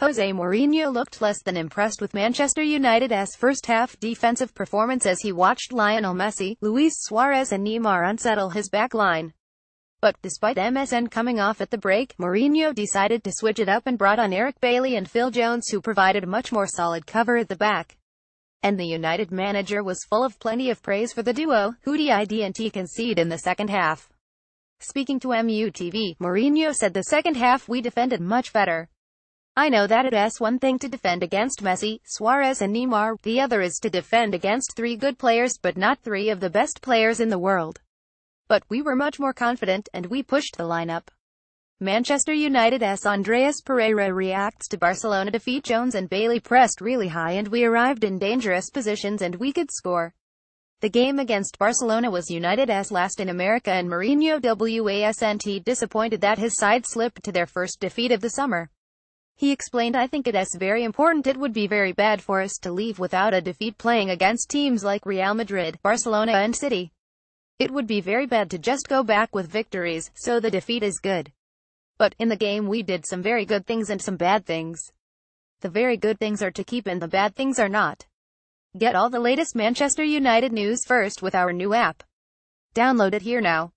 Jose Mourinho looked less than impressed with Manchester United's first-half defensive performance as he watched Lionel Messi, Luis Suarez and Neymar unsettle his back line. But, despite MSN coming off at the break, Mourinho decided to switch it up and brought on Eric Bailly and Phil Jones who provided a much more solid cover at the back. And the United manager was full of plenty of praise for the duo, who didn't concede in the second half. Speaking to MUTV, Mourinho said the second half we defended much better. I know that it's one thing to defend against Messi, Suarez and Neymar, the other is to defend against three good players but not three of the best players in the world. But we were much more confident, and we pushed the lineup. Manchester United's Andreas Pereira reacts to Barcelona defeat Jones and Bailly pressed really high and we arrived in dangerous positions and we could score. The game against Barcelona was United's last in America and Mourinho wasn't disappointed that his side slipped to their first defeat of the summer. He explained I think it's very important it would be very bad for us to leave without a defeat playing against teams like Real Madrid, Barcelona and City. It would be very bad to just go back with victories, so the defeat is good. But, in the game we did some very good things and some bad things. The very good things are to keep and the bad things are not. Get all the latest Manchester United news first with our new app. Download it here now.